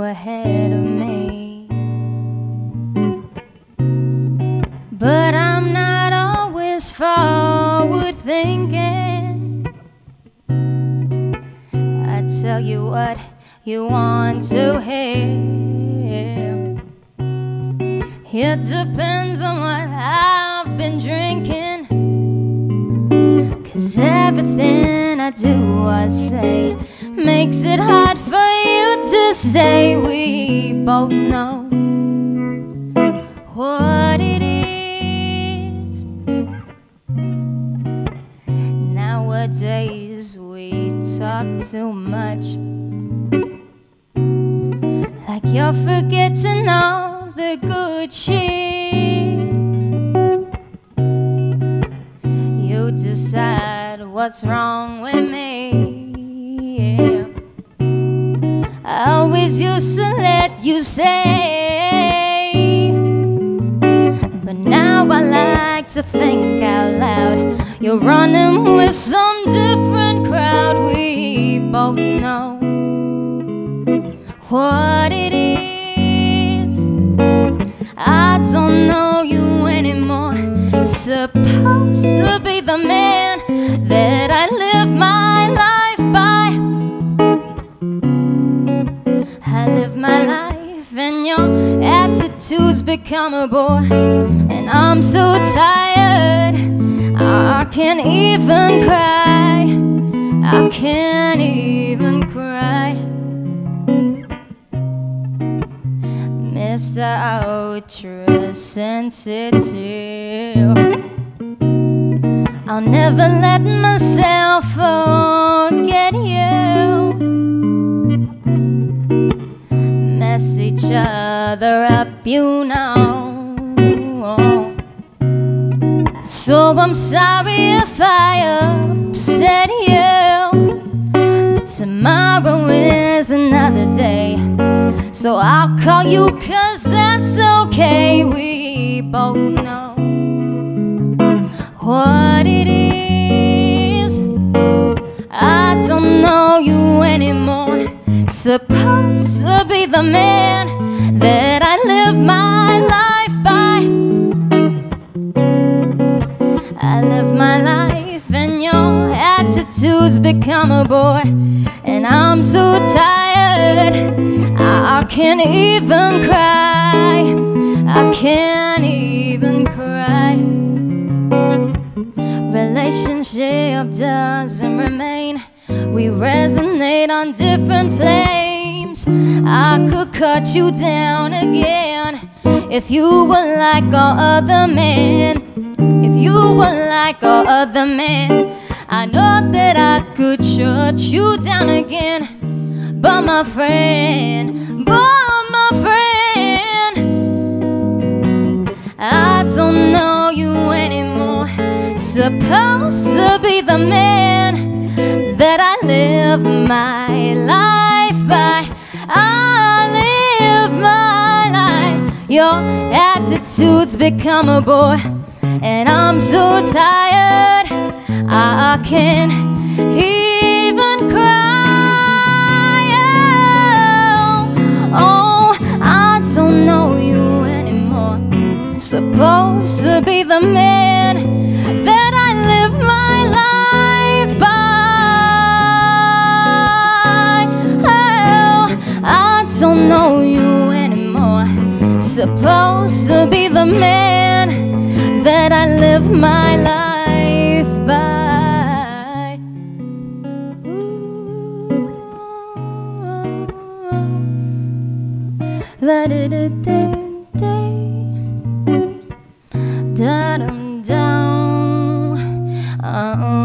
ahead of me. But I'm not always forward thinking. I tell you what you want to hear. It depends on what I've been drinking. Cause everything I do, I say, makes it hard you to say. We both know what it is. Nowadays, we talk too much. Like you're forgetting all the good shit. You decide what's wrong with me. I always used to let you say, but now I like to think out loud. You're running with some different crowd. We both know what it is. I don't know you anymore. Supposed attitudes become a bore. And I'm so tired, I can't even cry. I can't even cry. Mr. Ultra Sensitive. I'll never let myself you know. So I'm sorry if I upset you. But tomorrow is another day. So I'll call you cause that's okay. We both know what it is. I don't know you anymore. Supposed to be the man my life by. I live my life and your attitudes become a bore. And I'm so tired, I can't even cry. I can't even cry. Relationship doesn't remain. We resonate on different flames. I could cut you down again if you were like all other men. If you were like all other men, I know that I could shut you down again. But my friend, but my friend, I don't know you anymore. Supposed to be the man that I live my life by. Your attitudes become a bore, and I'm so tired. I can't even cry. Oh, I don't know you anymore. Supposed to be the man that I live my life by. Oh, I don't know supposed to be the man that I live my life by. Ooh, Da-dum-dum. Oh.